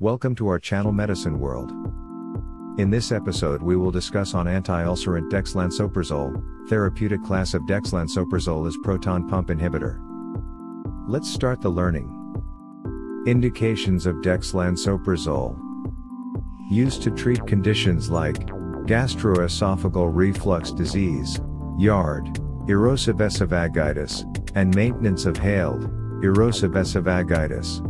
Welcome to our channel Medicine World. In this episode we will discuss on anti-ulcerant dexlansoprazole, therapeutic class of dexlansoprazole is proton pump inhibitor. Let's start the learning. Indications of dexlansoprazole. Used to treat conditions like gastroesophageal reflux disease, GERD, erosive esophagitis, and maintenance of healed, erosive esophagitis.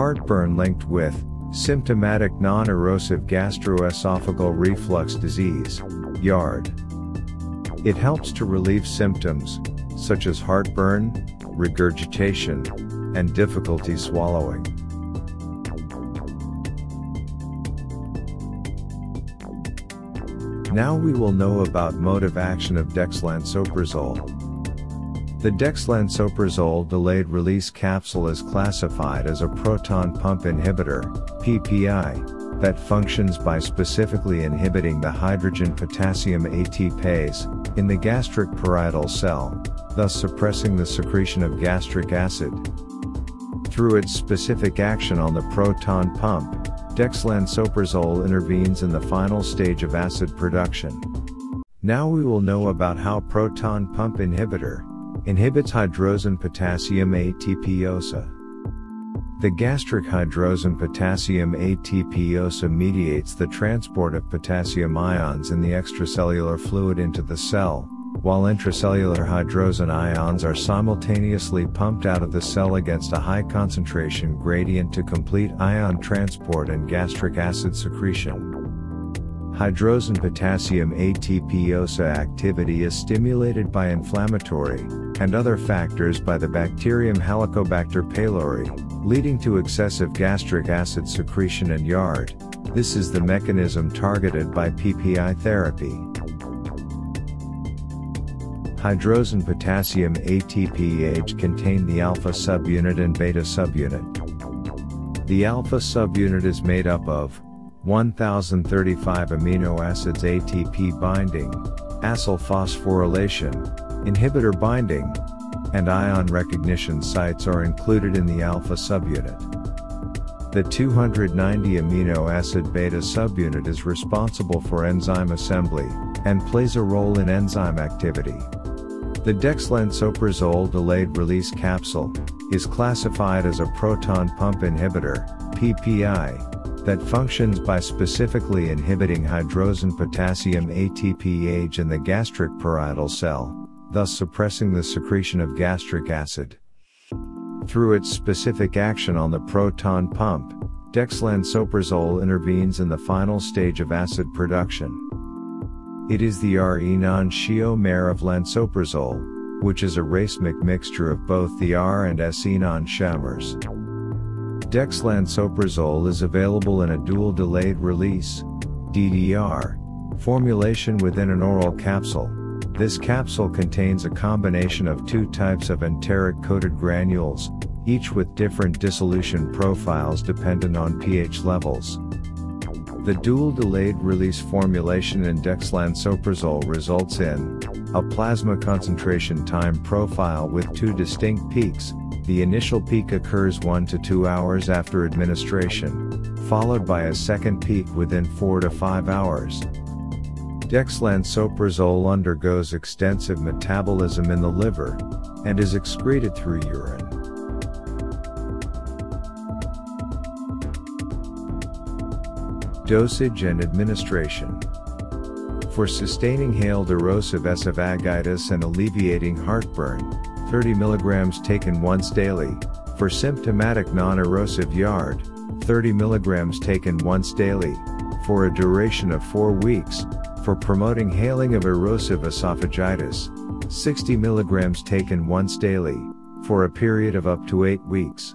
Heartburn linked with symptomatic non-erosive gastroesophageal reflux disease, GERD. It helps to relieve symptoms, such as heartburn, regurgitation, and difficulty swallowing. Now we will know about mode of action of dexlansoprazole. The dexlansoprazole delayed release capsule is classified as a proton pump inhibitor, PPI, that functions by specifically inhibiting the hydrogen potassium ATPase in the gastric parietal cell, thus suppressing the secretion of gastric acid. Through its specific action on the proton pump, dexlansoprazole intervenes in the final stage of acid production. Now we will know about how proton pump inhibitor inhibits hydrogen potassium ATPase. The gastric hydrogen potassium ATPase mediates the transport of potassium ions in the extracellular fluid into the cell, while intracellular hydrogen ions are simultaneously pumped out of the cell against a high concentration gradient to complete ion transport and gastric acid secretion. Hydrogen potassium ATPase activity is stimulated by inflammatory and other factors by the bacterium Helicobacter pylori, leading to excessive gastric acid secretion and GERD. This is the mechanism targeted by PPI therapy. Hydrogen potassium ATPase contain the alpha subunit and beta subunit. The alpha subunit is made up of 1035 amino acids ATP binding, acyl phosphorylation, inhibitor binding, and ion recognition sites are included in the alpha subunit. The 290 amino acid beta subunit is responsible for enzyme assembly and plays a role in enzyme activity. The dexlansoprazole delayed release capsule is classified as a proton pump inhibitor, PPI, that functions by specifically inhibiting hydrogen potassium ATPase in the gastric parietal cell, thus suppressing the secretion of gastric acid. Through its specific action on the proton pump, dexlansoprazole intervenes in the final stage of acid production. It is the R-enantiomer of lansoprazole, which is a racemic mixture of both the R and S enantiomers. Dexlansoprazole is available in a dual delayed release DDR formulation within an oral capsule. This capsule contains a combination of two types of enteric coated granules, each with different dissolution profiles dependent on pH levels. The dual delayed release formulation in dexlansoprazole results in a plasma concentration time profile with two distinct peaks. The initial peak occurs 1 to 2 hours after administration, followed by a second peak within 4 to 5 hours. Dexlansoprazole undergoes extensive metabolism in the liver and is excreted through urine. Dosage and administration. For sustaining healed erosive esophagitis and alleviating heartburn, 30 mg taken once daily. For symptomatic non-erosive GERD, 30 mg taken once daily. For a duration of 4 weeks. For promoting healing of erosive esophagitis, 60 mg taken once daily. For a period of up to 8 weeks.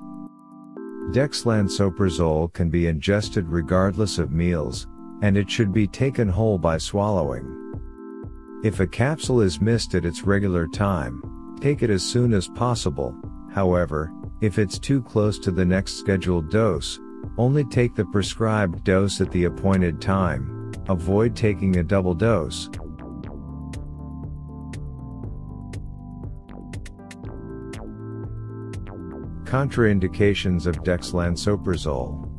Dexlansoprazole can be ingested regardless of meals, and it should be taken whole by swallowing. If a capsule is missed at its regular time, take it as soon as possible, however, if it's too close to the next scheduled dose, only take the prescribed dose at the appointed time, avoid taking a double dose, Contraindications of dexlansoprazole.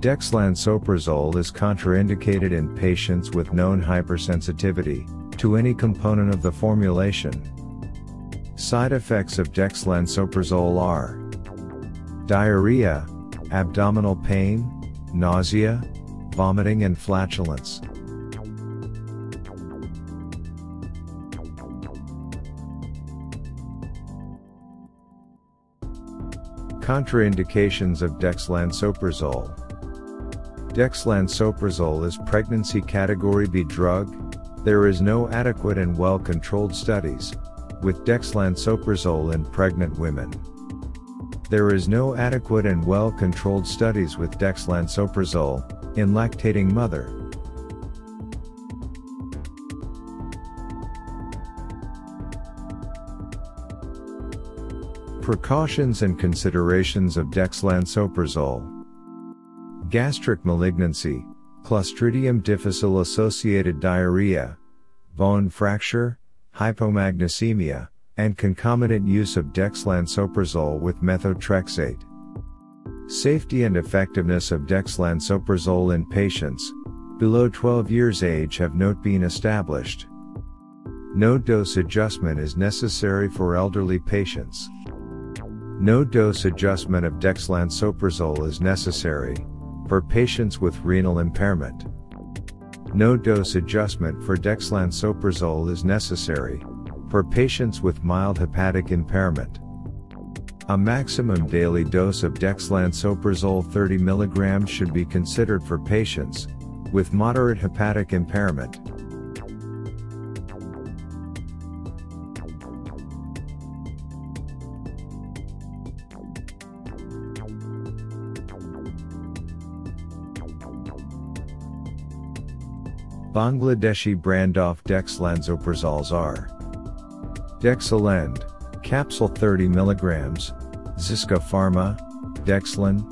Dexlansoprazole is contraindicated in patients with known hypersensitivity to any component of the formulation. Side effects of dexlansoprazole are diarrhea, abdominal pain, nausea, vomiting and flatulence. Contraindications of dexlansoprazole Dexlansoprazole is pregnancy category B drug. There is no adequate and well-controlled studies with dexlansoprazole in pregnant women. There is no adequate and well-controlled studies with dexlansoprazole in lactating mother. Precautions and considerations of dexlansoprazole. Gastric malignancy, Clostridium difficile associated diarrhea, bone fracture, hypomagnesemia, and concomitant use of dexlansoprazole with methotrexate. Safety and effectiveness of dexlansoprazole in patients below 12 years age have not been established. No dose adjustment is necessary for elderly patients. No dose adjustment of dexlansoprazole is necessary for patients with renal impairment. No dose adjustment for dexlansoprazole is necessary for patients with mild hepatic impairment. A maximum daily dose of dexlansoprazole 30 mg should be considered for patients with moderate hepatic impairment. Bangladeshi brand of dexlansoprazole are Dexilend, capsule 30 mg, Ziska Pharma, Dexlan,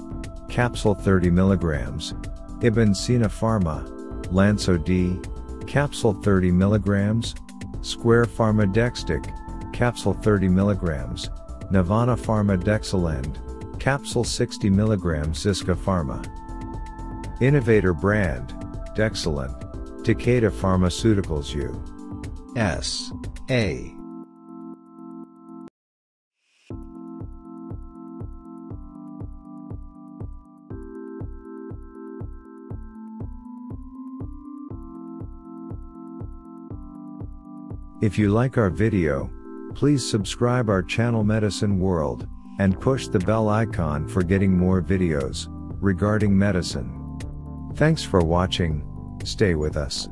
capsule 30 mg, Ibn Sina Pharma, Lanso D, capsule 30 mg, Square Pharma Dextic, capsule 30 mg, Navana Pharma Dexilend, capsule 60 mg Ziska Pharma. Innovator brand, Dexilend. Takeda Pharmaceuticals U. S. A. If you like our video, please subscribe our channel Medicine World, and push the bell icon for getting more videos regarding medicine. Thanks for watching. Stay with us.